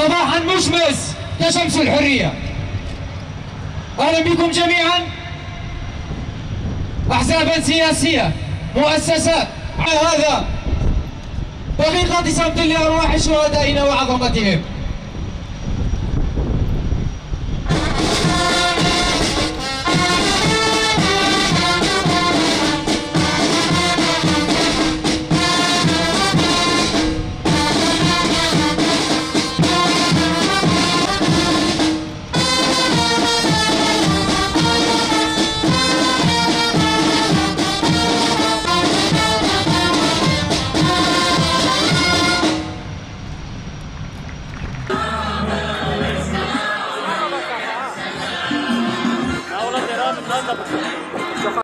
صباحا مشمس كشمس الحرية. أهلا بكم جميعا. أحزابا سياسية مؤسسات. هذا طريقة صمت لأرواح شهدائنا وعظمتهم. なんだ